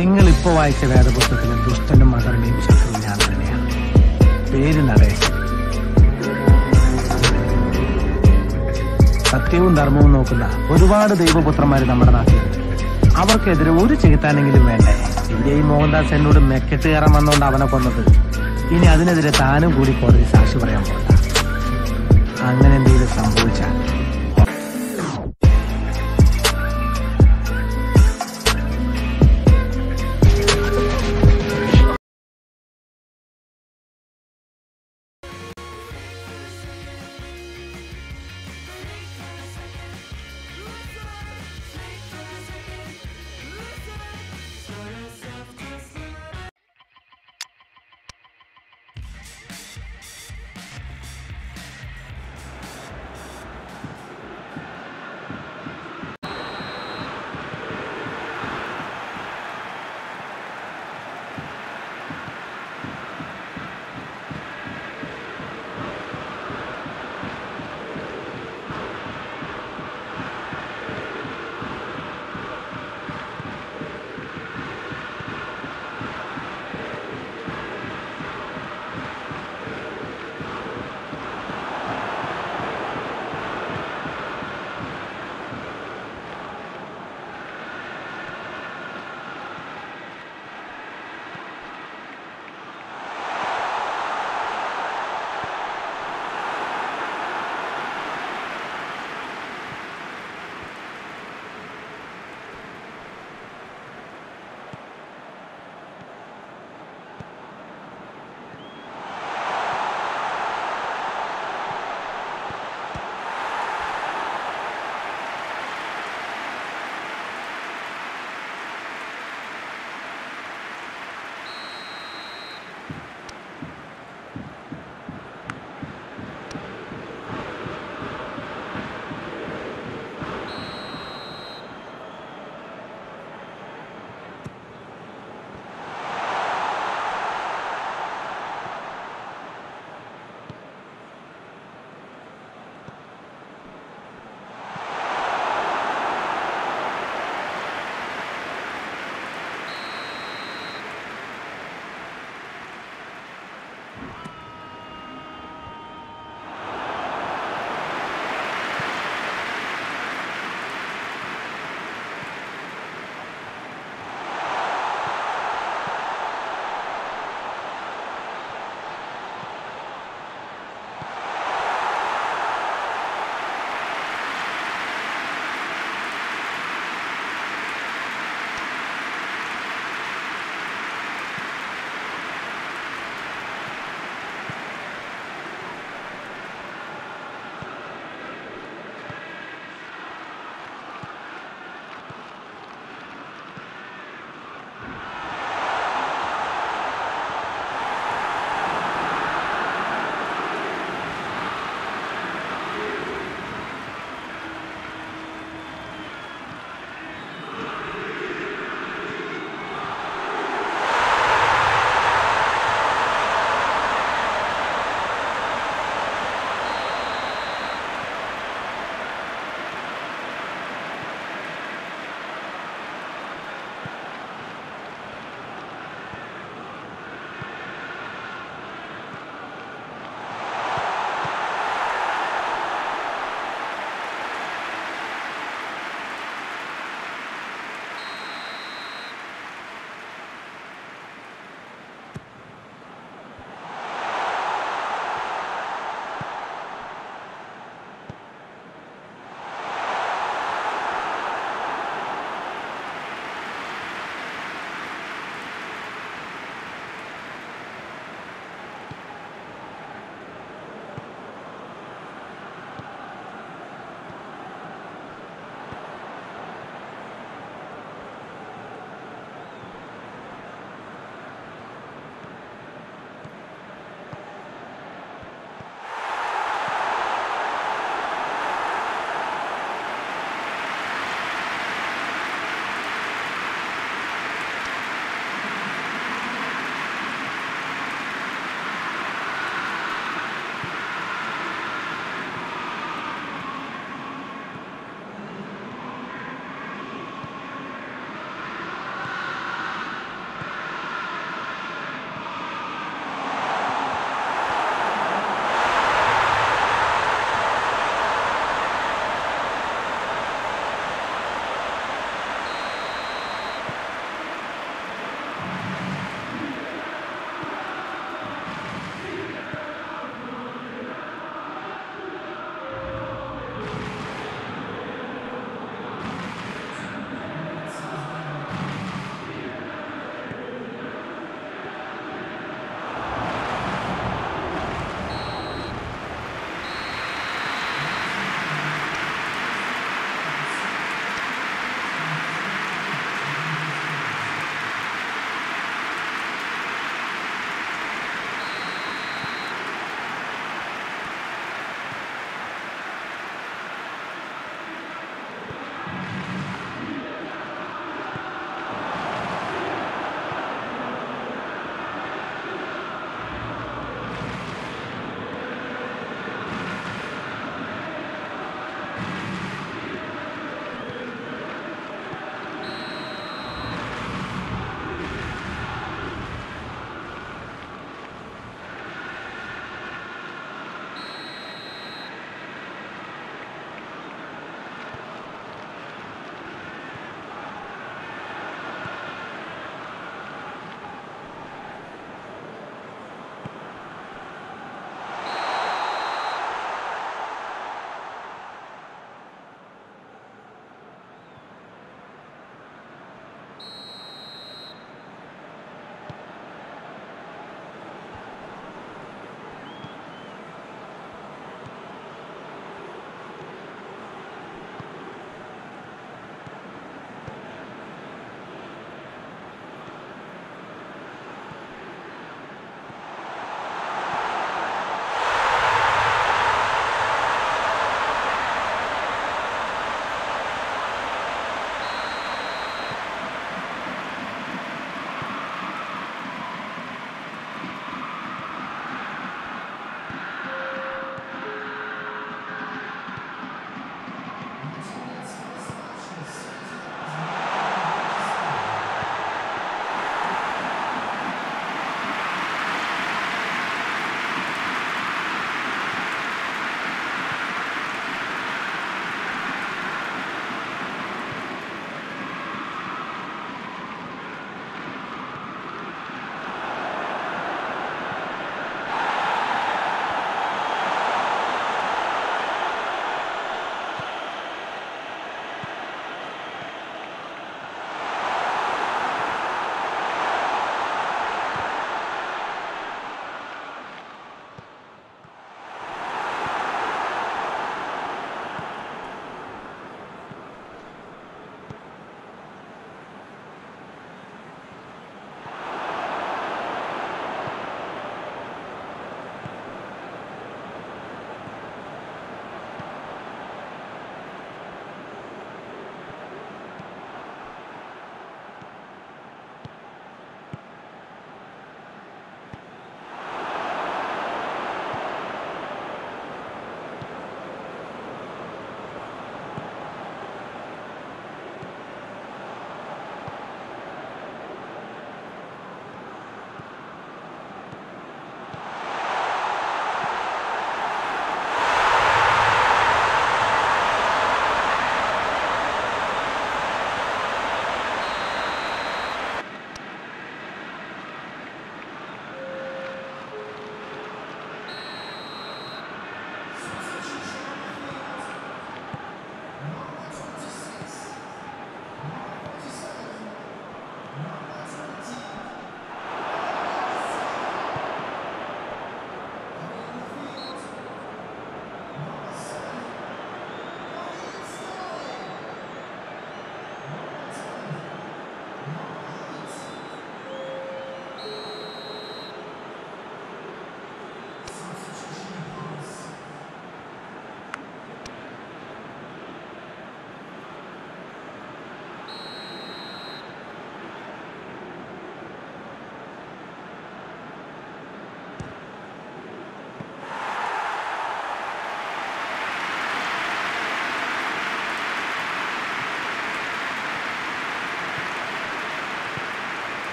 നിങ്ങൾ ഇപ്പോൾ വായിച്ച വേദപുസ്തകത്തിലെ ദുഷ്ടനും മകറിനെയും ശത്രു ഞാൻ തന്നെയാണ്. പേര് നടേശൻ സത്യവും ധർമ്മവും നോക്കുന്ന ഒരുപാട് ദൈവപുത്രന്മാർ നമ്മുടെ നാട്ടിലുണ്ട്. അവർക്കെതിരെ ഒരു ചെകുത്താനെങ്കിലും വേണ്ടേ? ഇന്ത്യയും ഈ മോഹൻദാസ് എന്നോട് മെക്കെട്ട് കയറാൻ വന്നുകൊണ്ട് അവനെ കൊന്നത്. ഇനി അതിനെതിരെ താനും കൂടി കോടതി സാക്ഷി പറയാൻ പോകണ്ട അങ്ങനെ എന്തെങ്കിലും സംഭവിച്ചാൽ